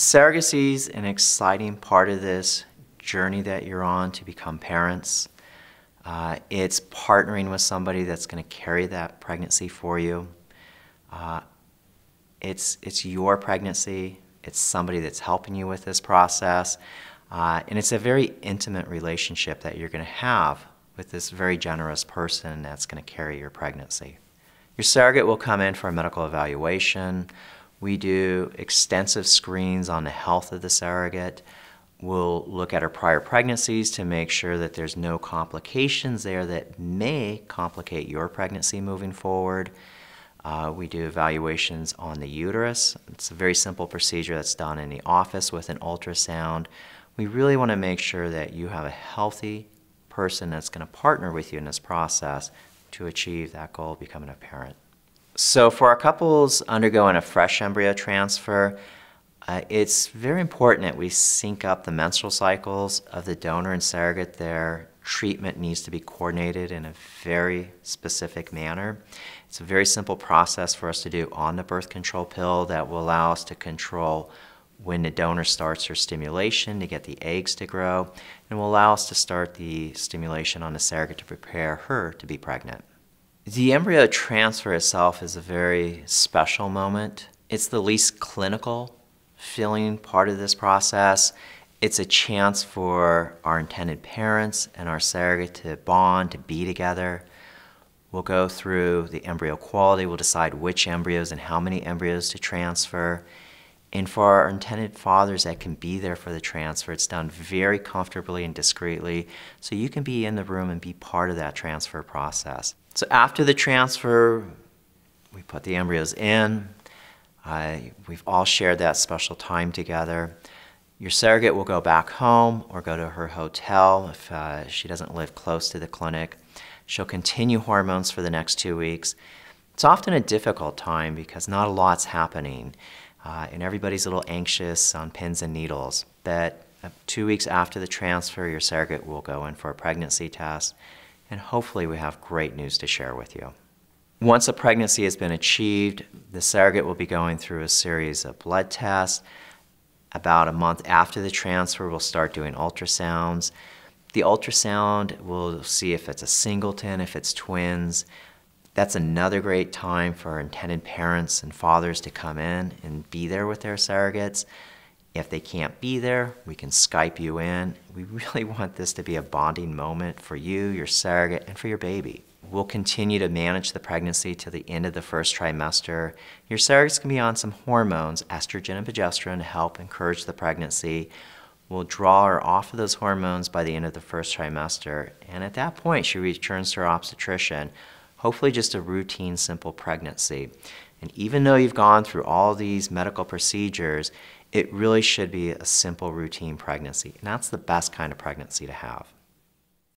Surrogacy is an exciting part of this journey that you're on to become parents. Uh, it's partnering with somebody that's going to carry that pregnancy for you. Uh, it's, it's your pregnancy. It's somebody that's helping you with this process. Uh, and it's a very intimate relationship that you're going to have with this very generous person that's going to carry your pregnancy. Your surrogate will come in for a medical evaluation. We do extensive screens on the health of the surrogate. We'll look at her prior pregnancies to make sure that there's no complications there that may complicate your pregnancy moving forward. Uh, we do evaluations on the uterus. It's a very simple procedure that's done in the office with an ultrasound. We really want to make sure that you have a healthy person that's going to partner with you in this process to achieve that goal of becoming a parent. So for our couples undergoing a fresh embryo transfer, uh, it's very important that we sync up the menstrual cycles of the donor and surrogate. Their treatment needs to be coordinated in a very specific manner. It's a very simple process for us to do on the birth control pill that will allow us to control when the donor starts her stimulation to get the eggs to grow, and will allow us to start the stimulation on the surrogate to prepare her to be pregnant. The embryo transfer itself is a very special moment. It's the least clinical feeling part of this process. It's a chance for our intended parents and our surrogate to bond, to be together. We'll go through the embryo quality, we'll decide which embryos and how many embryos to transfer. And for our intended fathers that can be there for the transfer, it's done very comfortably and discreetly, so you can be in the room and be part of that transfer process. So after the transfer, we put the embryos in. We've all shared that special time together. Your surrogate will go back home or go to her hotel if uh, she doesn't live close to the clinic. She'll continue hormones for the next two weeks. It's often a difficult time because not a lot's happening uh, and everybody's a little anxious on pins and needles. But uh, two weeks after the transfer, your surrogate will go in for a pregnancy test, and hopefully we have great news to share with you. Once a pregnancy has been achieved, the surrogate will be going through a series of blood tests. About a month after the transfer, we'll start doing ultrasounds. The ultrasound will see if it's a singleton, if it's twins, that's another great time for intended parents and fathers to come in and be there with their surrogates. If they can't be there, we can Skype you in. We really want this to be a bonding moment for you, your surrogate, and for your baby. We'll continue to manage the pregnancy to the end of the first trimester. Your surrogates can be on some hormones, estrogen and progesterone, to help encourage the pregnancy. We'll draw her off of those hormones by the end of the first trimester, and at that point, she returns to her obstetrician hopefully just a routine, simple pregnancy. And even though you've gone through all these medical procedures, it really should be a simple routine pregnancy. And that's the best kind of pregnancy to have.